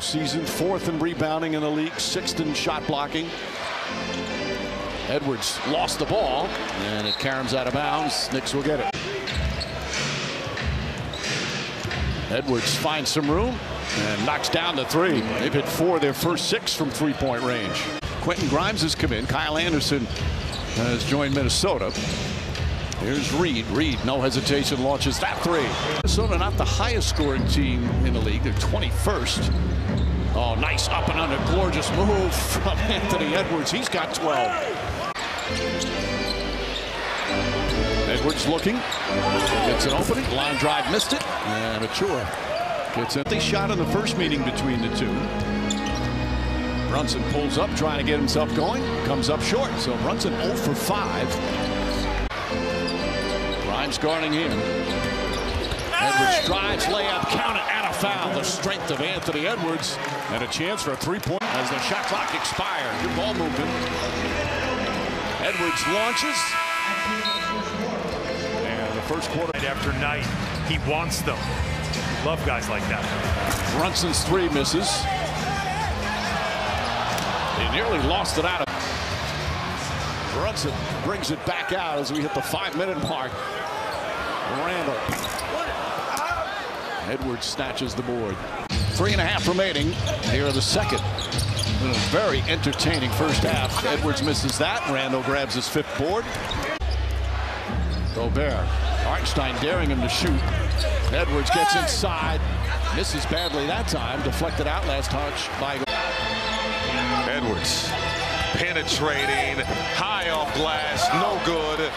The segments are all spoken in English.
Season fourth in rebounding in the league, sixth in shot blocking. Edwards lost the ball, and it caroms out of bounds. Knicks will get it. Edwards finds some room and knocks down the three. They've hit four of their first six from three-point range. Quentin Grimes has come in. Kyle Anderson has joined Minnesota. Here's Reid. Reid, no hesitation, launches that three. Minnesota not the highest scoring team in the league. They're 21st. Oh, nice up and under. Gorgeous move from Anthony Edwards. He's got 12. Edwards looking. Gets an opening. Line drive missed it. And Achiuwa gets it. They shot in the first meeting between the two. Brunson pulls up, trying to get himself going. Comes up short. So Brunson 0 for 5. Grimes guarding him. Edwards drives, layup, count it, and a foul. The strength of Anthony Edwards. And a chance for a three-point as the shot clock expires. Good ball movement. Edwards launches. And the first quarter. Night after night, he wants them. Love guys like that. Brunson's three misses. He nearly lost it out of. Brunson brings it back out as we hit the five-minute mark. Randle. Edwards snatches the board. Three and a half remaining here in the second. A very entertaining first half. Edwards misses that. Randle grabs his fifth board. Gobert. Hartenstein daring him to shoot. Edwards gets inside. Misses badly that time. Deflected out last touch by Edwards. Penetrating. High off glass. No good.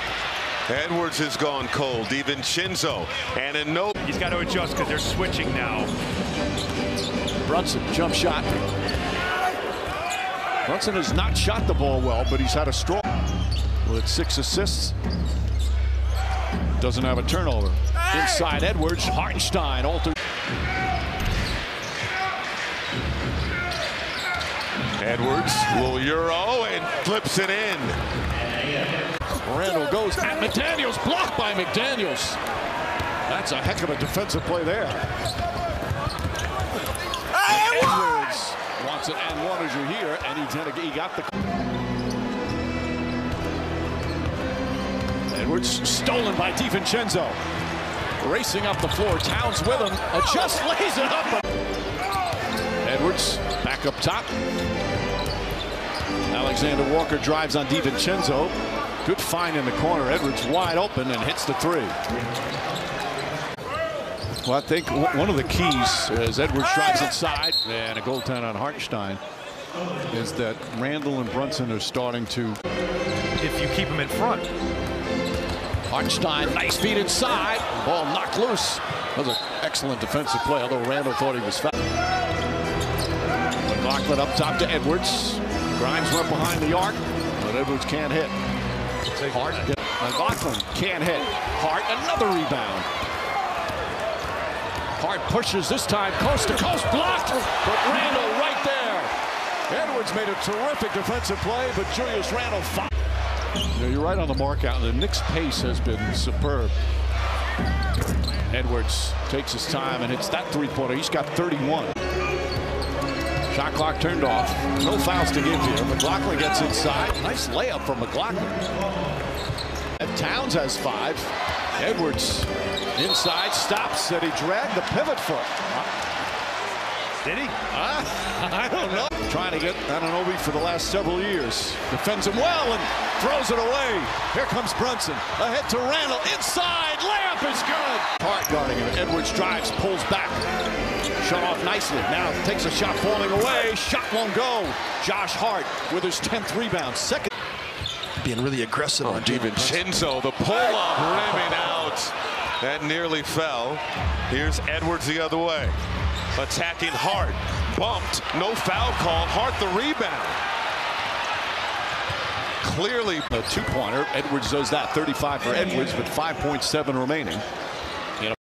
Edwards has gone cold. DiVincenzo. And in no. He's got to adjust because they're switching now. Brunson, jump shot. Brunson has not shot the ball well, but he's had a strong with six assists. Doesn't have a turnover. Inside Edwards, Hartenstein altered. Edwards will Euro and flips it in. Randle goes at McDaniels, blocked by McDaniels. That's a heck of a defensive play there. Edwards wants it and one as you hear, and he, did, he got the. Edwards stolen by DiVincenzo. Racing up the floor, Towns with him, uh, just lays it up. Edwards back up top. Alexander Walker drives on DiVincenzo. Good find in the corner. Edwards wide open and hits the three. Well, I think one of the keys as Edwards drives inside and a goal goaltend on Hartenstein is that Randle and Brunson are starting to. If you keep them in front. Hartenstein, nice feet inside. Ball knocked loose. That was an excellent defensive play, although Randle thought he was fouled. McLaughlin up top to Edwards. Grimes went behind the arc, but Edwards can't hit. Hart, McLaughlin can't hit. Hart, another rebound. Hart pushes this time coast to coast, blocked, but Randle right there. Edwards made a terrific defensive play, but Julius Randle. Yeah, you're right on the mark out. The Knicks' pace has been superb. Edwards takes his time and hits that three-pointer. He's got 31. Shot clock turned off. No fouls to give here. McLaughlin gets inside. Nice layup from McLaughlin. And Towns has five. Edwards inside stops. Said he dragged the pivot foot. Did he? Uh, I don't know. Trying to get Anunoby for the last several years. Defends him well and throws it away. Here comes Brunson. Ahead to Randle. Inside. Layup is good. Hart guarding him. Edwards drives, pulls back. Shut off nicely. Now takes a shot falling away. Shot won't go. Josh Hart with his 10th rebound. Second. Being really aggressive Oh, on DiVincenzo, the pull-up, rimming out. That nearly fell. Here's Edwards the other way. Attacking Hart. Bumped. No foul call. Hart the rebound. Clearly a two-pointer. Edwards does that. 35 for Edwards, but 5.7 remaining.